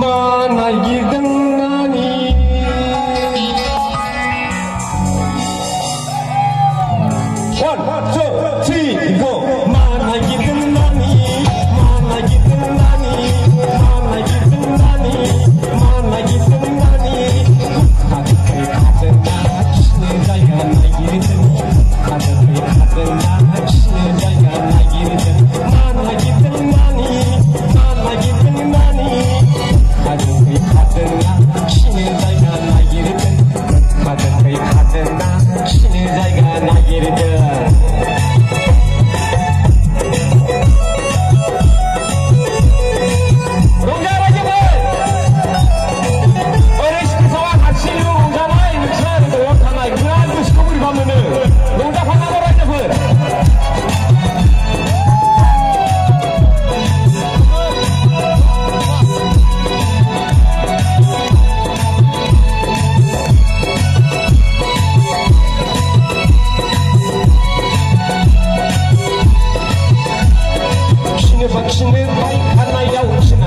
mà này gì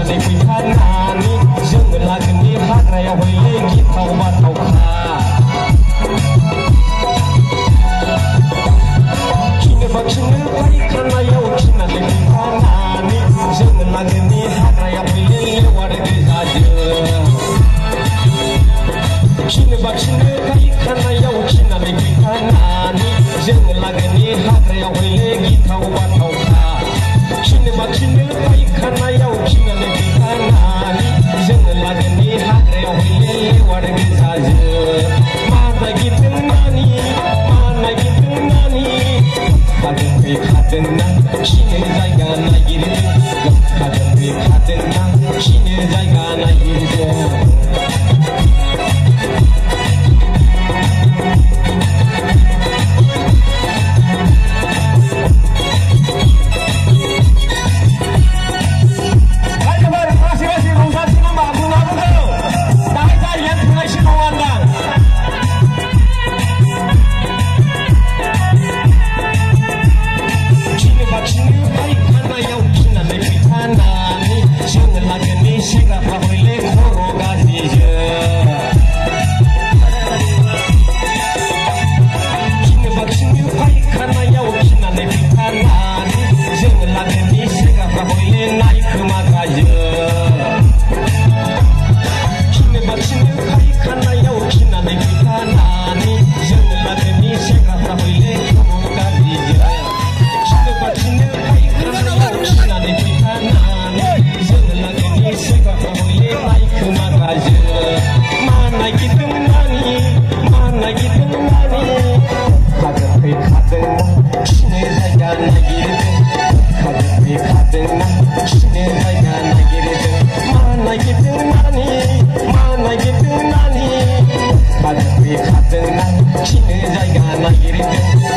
លេខពីខាងណានេះយើងមិនឡាគ្នាផាក់រៃអ្វីលេខគិតថោវត្តថោខាគិតមកគិតបៃក្រណាយោគិតលេខពីខាងណានេះយើងមិនឡាគ្នាផាក់រៃអ្វីលេខវត្តទេសាជើគិតមកគិតបៃក្រណាយោគិតលេខពីខាងណានេះយើងមិនឡាគ្នាផាក់រៃអ្វីលេខគិតថោវត្ត Kadın bir kadından Şimdi zayga nayirde लगी